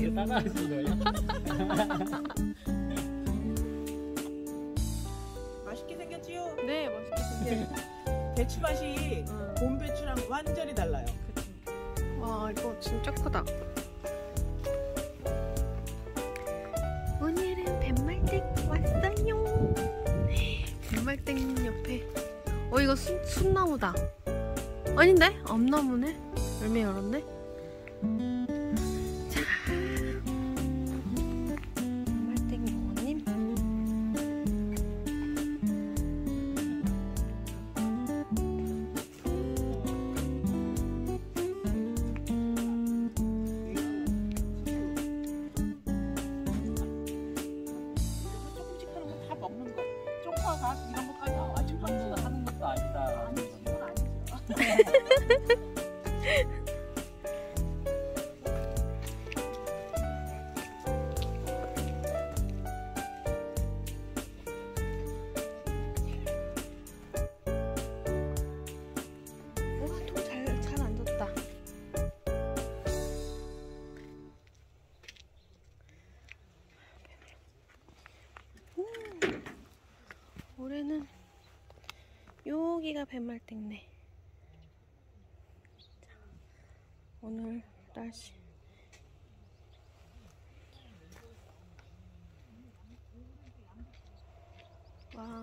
아, 이거 따라하신 거예요? 맛있게 생겼지요? 네, 맛있게 생겼 배추 맛이 응. 봄 배추랑 완전히 달라요. 와, 이거 진짜 크다. 오늘은 뱀말댁 왔어요. 뱀말댁 옆에. 어, 이거 순, 순나무다. 아닌데? 암나무네? 열매 열었네? 올해는 여기가 뱀말땡네. 자, 오늘 날씨. 와.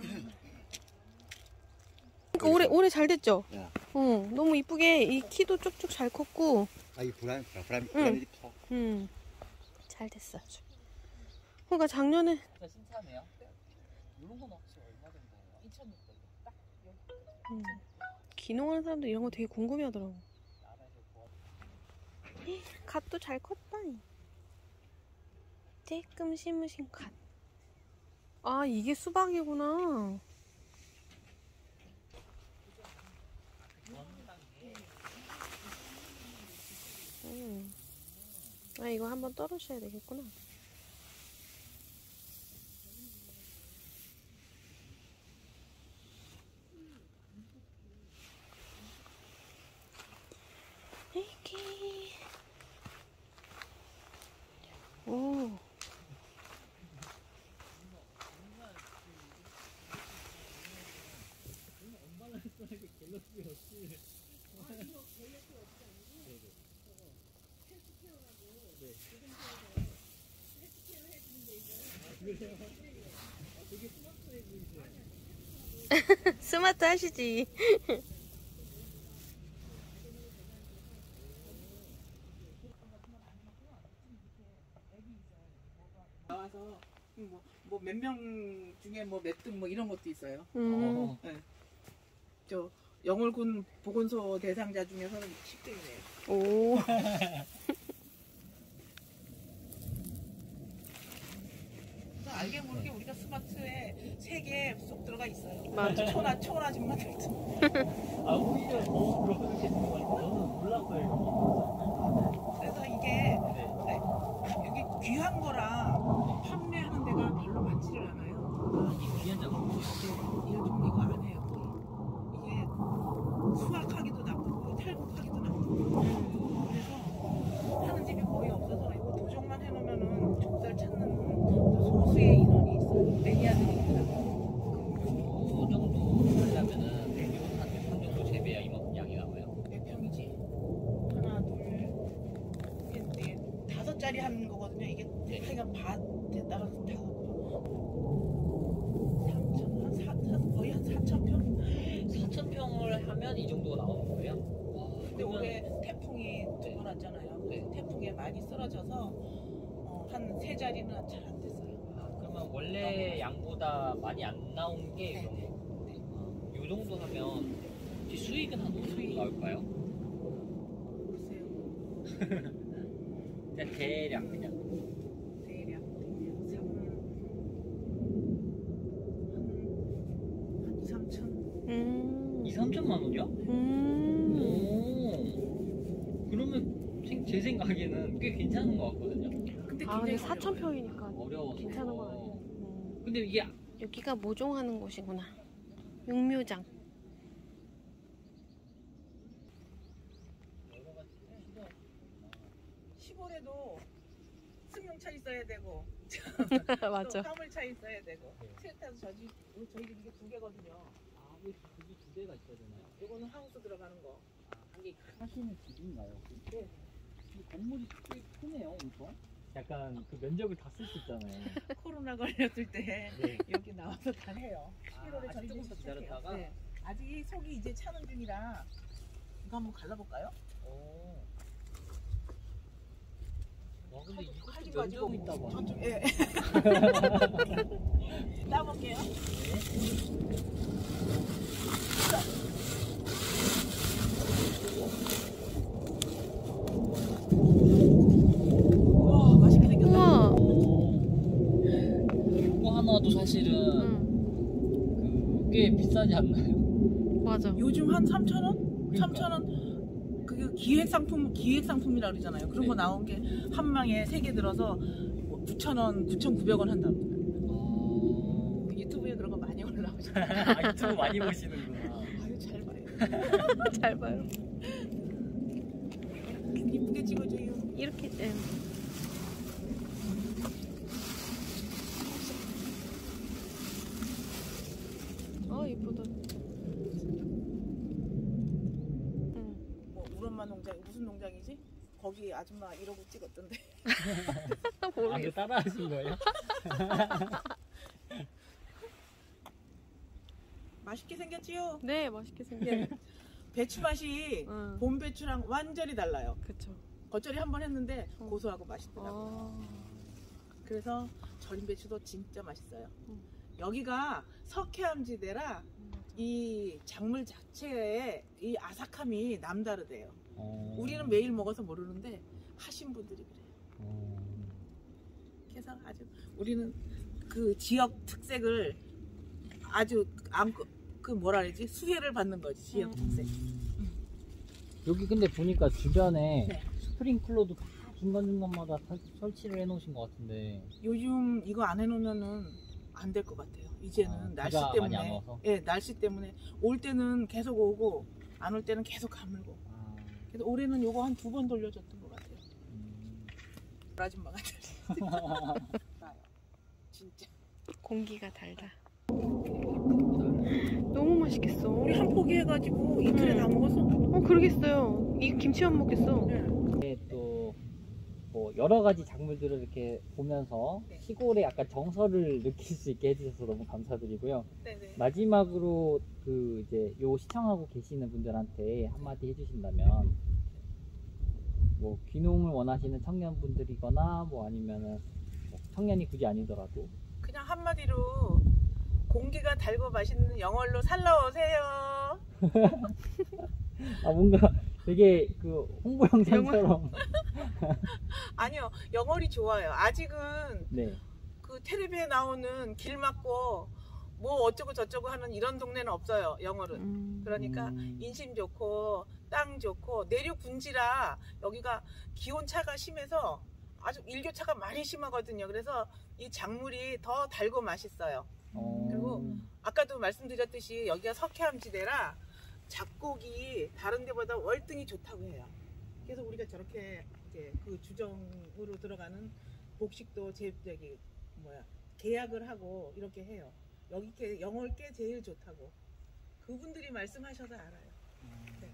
그러니까 올해 올해 잘 됐죠? 야. 응, 너무 이쁘게 이 키도 쭉쭉 잘 컸고, 아, 이 불안, 불안, 응. 불안이 커. 음, 잘 됐어 아주. 그러니까 작년에 진짜 신차네요. 이런 건 정도예요? 2,600. 딱 여기 음, 기농하는 사람들 이런 거 되게 궁금해 하더라고. 나라에서 구워. 갓도 잘 컸다. 쬐끔 심으신 갓. 아 이게 수박이구나. 음. 아 이거 한번 떨어셔야 되겠구나. 이렇게. 오. 스마트 하시지. 나와서 뭐몇명 중에 뭐 몇 등 뭐 이런 것도 있어요. 음. 어. 저 영월군 보건소 대상자 중에서는 10등이네요. 오. 알게 모르게 우리가 스마트에 세개 쏙 들어가 있어요. 맞아. 초나 초나 아줌마들도. 아, 오히려 더 그러겠는 것 같아요. 저는 몰랐어요. 그래서 이게 네. 네, 여기 귀한 거랑 판매하는 데가 별로 많지를 않아요. 이 귀한 작업. 요즘 이거 안 해요. 거의. 이게 수확하기도 나쁘고 탈곡하기도 나쁘고 그래서 하는 집이 거의 없어서 이거 도정만 해놓으면은 족살 찾는 소수의 인원이 있어요. 매니아들이 있더라고요. 이 정도 하려면은 대기온 한, 한 정도 재배야 이만큼 양이 나와요. 몇 평이지? 하나, 둘, 이게, 이게 다섯 짜리 하는 거거든요. 이게 네. 하여간 밭에 따라서 다섯 삼천 한 사, 사, 거의 한 사천 평. 4천 평을 하면 이 정도가 나오는 거예요? 와, 근데 그러면 올해 태풍이 두 번 왔잖아요. 네. 태풍에 많이 쓰러져서 어, 한세 자리는 잘 안 됐어요. 아, 그러면 원래 양보다 많이 안 나온 게 네, 이런 네. 거. 이 정도 하면 혹시 수익은 한 어느 정도 나올까요? 글쎄요. 그냥 대략 그냥. 대략 대략 삼, 한, 한 2, 3천. 음. 2, 3천만 원이요? 음. 오. 그러면 생- 제 생각에는 꽤 괜찮은 것 같거든요. 근데 아 근데 굉장히 4천 어려워요. 평이니까 어려워서. 괜찮은 건 아니야. 음. 근데 이게 여기가 모종하는 곳이구나. 육묘장. 시골에도 승용차 있어야 되고 맞아. 또 화물차 있어야 되고 네. 트랙터도 저희 우리 저희 집 이게 두 개거든요. 아, 왜 그게 두 대가 있어야 되나요? 요거는 하우스 들어가는 거. 아, 한개 하시는 집인가요? 네. 이 건물이 꽤 크네요, 엄청. 약간 그 면적을 다 쓸 수 있잖아요. 코로나 걸렸을 때 네. 여기 나와서 다 해요. 아, 11월에 아직 저쪽부터 좀 기다렸다가? 네. 아직 속이 이제 차는 중이라 이거 한번 갈라볼까요? 오. 와, 근데 이거 칼집 면적 있다고. 저쪽 예. 따볼게요. 와 맛있게 생겼다. 우와. 이거 하나도 사실은 응. 그 꽤 비싸지 않나요? 맞아. 요즘 한 3천 원? 그러니까. 3천 원? 그 기획 상품 기획 상품이라 그러잖아요. 그런 거 네. 나온 게 한 망에 세 개 들어서 9천 원, 9,900원 한답니다. 아, 유튜브에 그런 거 많이 올라오죠. 아, 유튜브 많이 보시는구나. 아유 잘 봐요. 잘 봐요. 이쁘게 찍어줘요. 이렇게. 응. 아 이쁘다. 응. 뭐 우리 엄마 농장 무슨 농장이지? 거기 아줌마 이러고 찍었던데. 아, 이거 모르겠어. 따라 하신 거예요? 맛있게 생겼지요? 네 맛있게 생겼. 예. 배추 맛이 응. 봄 배추랑 완전히 달라요. 그쵸. 겉절이 한 번 했는데 어. 고소하고 맛있더라고요. 아. 그래서 절임 배추도 진짜 맛있어요. 음. 여기가 석회암지대라 이 작물 자체의 이 아삭함이 남다르대요. 어. 우리는 매일 먹어서 모르는데 하신 분들이 그래요. 어. 그래서 아주 우리는 그 지역 특색을 아주 안, 그 뭐라 그러지 수혜를 받는 거지 지역 음. 특색. 여기 근데 보니까 주변에 네. 스프링클러도 다 중간중간마다 설- 설치를 해놓으신 것 같은데 요즘 이거 안 해놓으면은 안 될 것 같아요. 이제는 아, 날씨 때문에. 예, 날씨 때문에 올 때는 계속 오고 안 올 때는 계속 가물고. 아, 그래서 올해는 요거 한 두 번 돌려줬던 것 같아요. 음. 아줌마가 진짜. 공기가 달다. 너무 맛있겠어. 우리 한 포기 해가지고 이틀에 음. 다 먹었어. 어 그러겠어요. 이 김치만 먹겠어. 네. 또뭐 여러 가지 작물들을 이렇게 보면서 네. 시골의 약간 정서를 느낄 수 있게 해주셔서 너무 감사드리고요. 네네. 마지막으로 그 이제 요 시청하고 계시는 분들한테 한마디 해주신다면 뭐 귀농을 원하시는 청년분들이거나 뭐 아니면은 뭐 청년이 굳이 아니더라도 그냥 한마디로 공기가 달고 맛있는 영월로 살러 오세요. 아 뭔가 되게 그 홍보 영상처럼 아니요, 영월이 좋아요. 아직은 네. 그 텔레비에 나오는 길 막고 뭐 어쩌고 저쩌고 하는 이런 동네는 없어요. 영월은. 음. 그러니까 음, 인심 좋고 땅 좋고 내륙 분지라 여기가 기온 차가 심해서 아주 일교차가 많이 심하거든요. 그래서 이 작물이 더 달고 맛있어요. 어, 그리고 아까도 말씀드렸듯이 여기가 석회암지대라 잡곡이 다른 데보다 월등히 좋다고 해요. 그래서 우리가 저렇게 이제 그 주정으로 들어가는 복식도 제 저기 뭐야 계약을 하고 이렇게 해요. 여기 게 영월 게 제일 좋다고 그분들이 말씀하셔서 알아요. 네.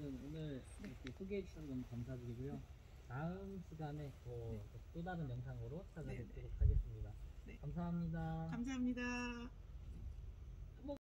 어쨌든 오늘 이렇게 소개해 주셔서 너무 감사드리고요. 다음 시간에 또, 또 다른 영상으로 찾아뵙도록 하겠습니다. 네. 감사합니다. 감사합니다.